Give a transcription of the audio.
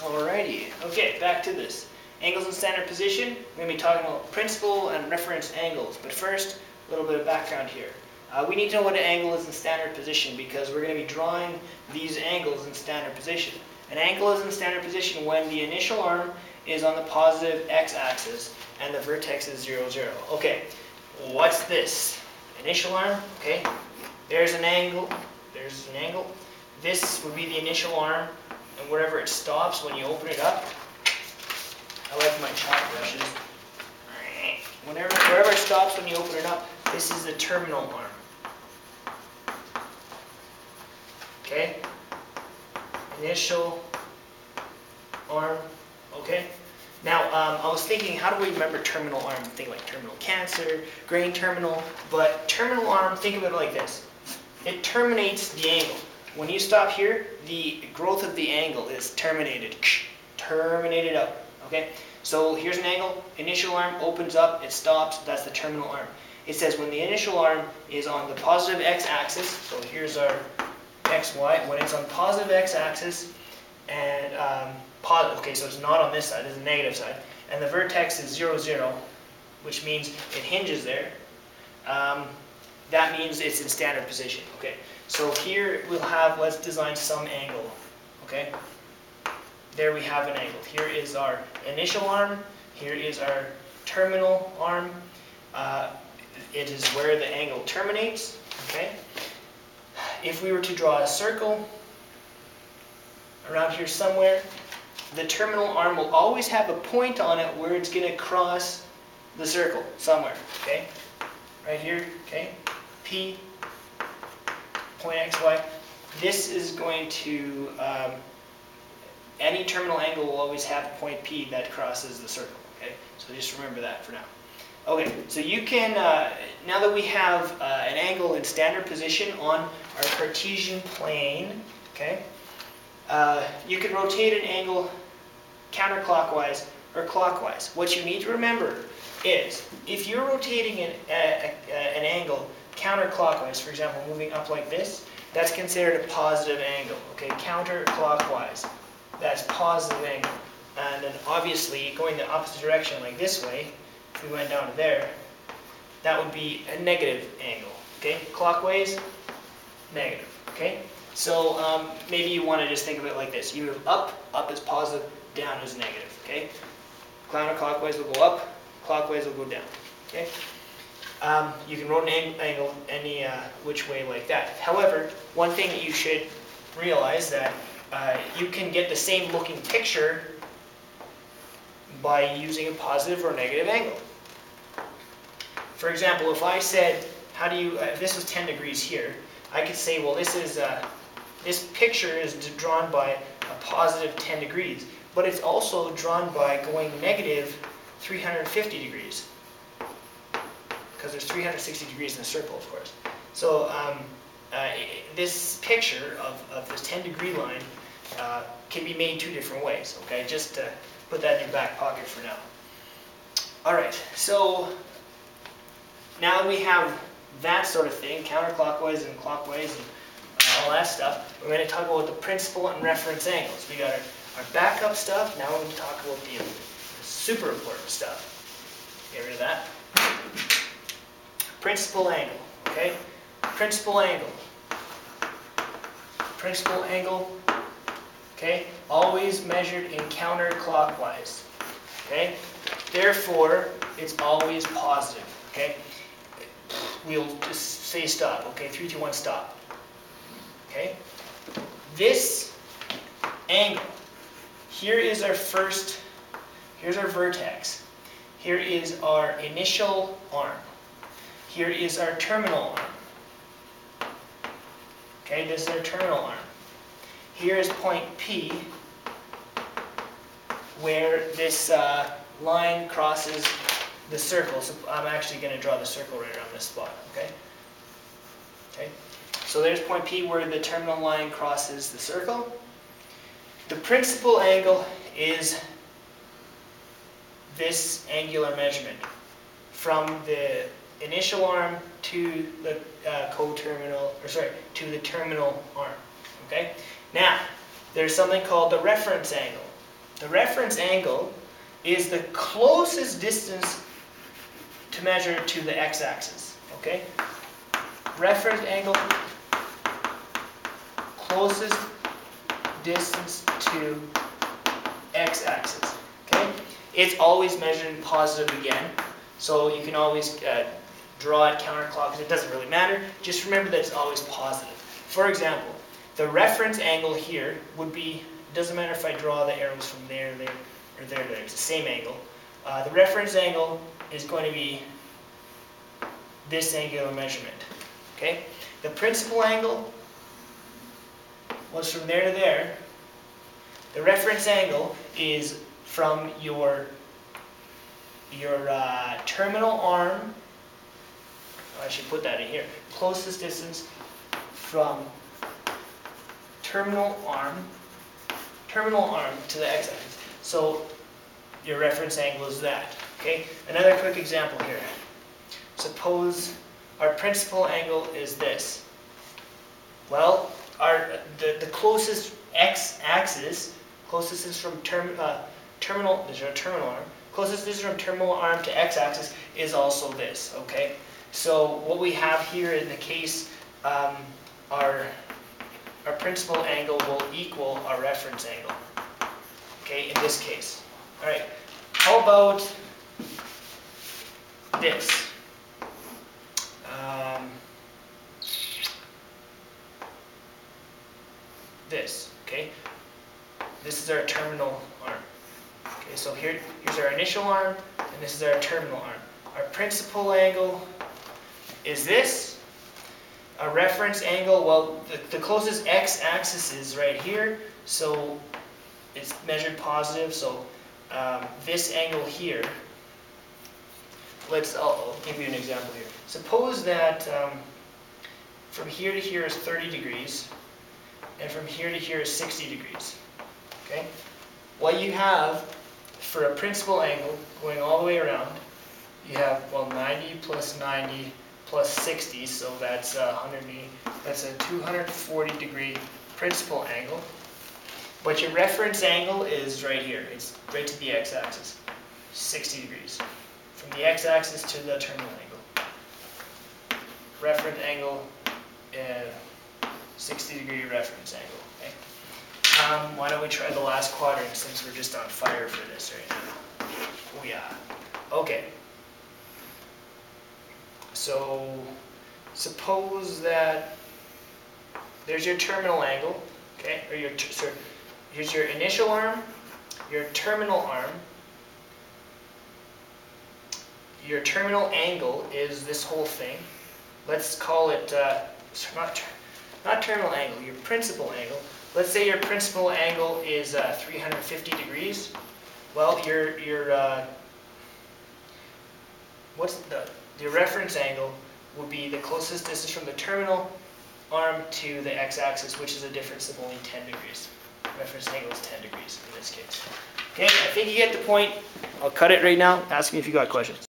Alrighty, okay, back to this. Angles in standard position, we're going to be talking about principal and reference angles. But first, a little bit of background here. Uh, we need to know what an angle is in standard position because we're going to be drawing these angles in standard position. An angle is in standard position when the initial arm is on the positive x-axis and the vertex is 0, 0. Okay, what's this? Initial arm, okay, there's an angle, there's an angle. This would be the initial arm, and wherever it stops when you open it up, I like my chalk brushes. Whenever, wherever it stops when you open it up, this is the terminal arm. Okay? Initial arm, okay? Now, um, I was thinking, how do we remember terminal arm? Think like terminal cancer, grain terminal, but terminal arm, think of it like this. It terminates the angle. When you stop here, the growth of the angle is terminated, terminated up, okay? So here's an angle, initial arm opens up, it stops, that's the terminal arm. It says when the initial arm is on the positive x-axis, so here's our xy, when it's on positive x-axis, and um, positive, okay, so it's not on this side, it's the negative side, and the vertex is 0, 0, which means it hinges there, um, that means it's in standard position, okay? So here we'll have, let's design some angle, okay? There we have an angle. Here is our initial arm, here is our terminal arm. Uh, it is where the angle terminates, okay? If we were to draw a circle around here somewhere, the terminal arm will always have a point on it where it's going to cross the circle somewhere, okay? Right here, okay? P, point x, y. This is going to, um, any terminal angle will always have a point P that crosses the circle, okay? So just remember that for now. Okay, so you can, uh, now that we have uh, an angle in standard position on our Cartesian plane, okay, uh, you can rotate an angle counterclockwise or clockwise. What you need to remember is, if you're rotating an, a, a, an angle counterclockwise, for example, moving up like this, that's considered a positive angle, okay? Counterclockwise, that's positive angle. And then obviously, going the opposite direction like this way, if we went down to there, that would be a negative angle, okay? Clockwise, negative, okay? So um, maybe you want to just think of it like this. You move up, up is positive, down is negative, okay? Counterclockwise will go up, clockwise will go down, okay? Um, you can rotate an angle any uh, which way like that. However, one thing that you should realize that uh, you can get the same looking picture by using a positive or negative angle. For example, if I said, how do you, uh, if this was 10 degrees here, I could say, well, this is, uh, this picture is drawn by a positive 10 degrees, but it's also drawn by going negative 350 degrees because there's 360 degrees in a circle, of course. So um, uh, this picture of, of this 10 degree line uh, can be made two different ways, okay? Just put that in your back pocket for now. All right, so now that we have that sort of thing, counterclockwise and clockwise and all that stuff, we're going to talk about the principal and reference angles. We got our, our backup stuff, now we're going to talk about the super important stuff. Get rid of that principal angle, okay? Principal angle. Principal angle, okay? Always measured in counterclockwise, okay? Therefore, it's always positive, okay? We'll just say stop, okay? Three, two, one, stop. Okay? This angle, here is our first, here's our vertex. Here is our initial arm. Here is our terminal arm. Okay, this is our terminal arm. Here is point P, where this uh, line crosses the circle. So I'm actually going to draw the circle right around this spot, okay? Okay, so there's point P where the terminal line crosses the circle. The principal angle is this angular measurement from the initial arm to the uh, co-terminal, or sorry, to the terminal arm, okay? Now, there's something called the reference angle. the reference angle is the closest distance to measure to the x-axis, okay? Reference angle, closest distance to x-axis, okay? It's always measured in positive again, so you can always uh, draw it counterclockwise, it doesn't really matter. Just remember that it's always positive. For example, the reference angle here would be, doesn't matter if I draw the arrows from there, there, or there, there, it's the same angle. Uh, the reference angle is going to be this angular measurement, okay? The principal angle was from there to there. The reference angle is from your, your uh, terminal arm, I should put that in here, closest distance from terminal arm, terminal arm to the x-axis. So your reference angle is that, okay? Another quick example here. Suppose our principal angle is this. Well, our the, the closest x-axis, closest is from term, uh, terminal, there's our terminal arm, closest is from terminal arm to x-axis is also this, okay? So what we have here in the case, um, our, our principal angle will equal our reference angle, okay, in this case. All right, how about this? Um, this, okay? This is our terminal arm. Okay, so here, here's our initial arm, and this is our terminal arm. Our principal angle is this. a reference angle, well, the, the closest x-axis is right here, so it's measured positive, so um, this angle here, let's, I'll, I'll, give you an example here. Suppose that um, from here to here is 30 degrees, and from here to here is 60 degrees, okay? What you have for a principal angle going all the way around, you have, well, 90 plus 90 plus 60, so that's a 180, that's a 240 degree principal angle. But your reference angle is right here. It's right to the x-axis, 60 degrees. From the x-axis to the terminal angle. Reference angle, uh, 60 degree reference angle. Okay. Um, why don't we try the last quadrant since we're just on fire for this right now. Oh yeah. Okay. So suppose that there's your terminal angle, okay, or your, so here's your initial arm, your terminal arm, your terminal angle is this whole thing. Let's call it, uh, not, not terminal angle, your principal angle. Let's say your principal angle is uh, 350 degrees. Well, your, your uh, what's the, the reference angle would be the closest distance from the terminal arm to the x-axis, which is a difference of only 10 degrees. Reference angle is 10 degrees in this case. Okay, I think you get the point. I'll cut it right now. Ask me if you got questions.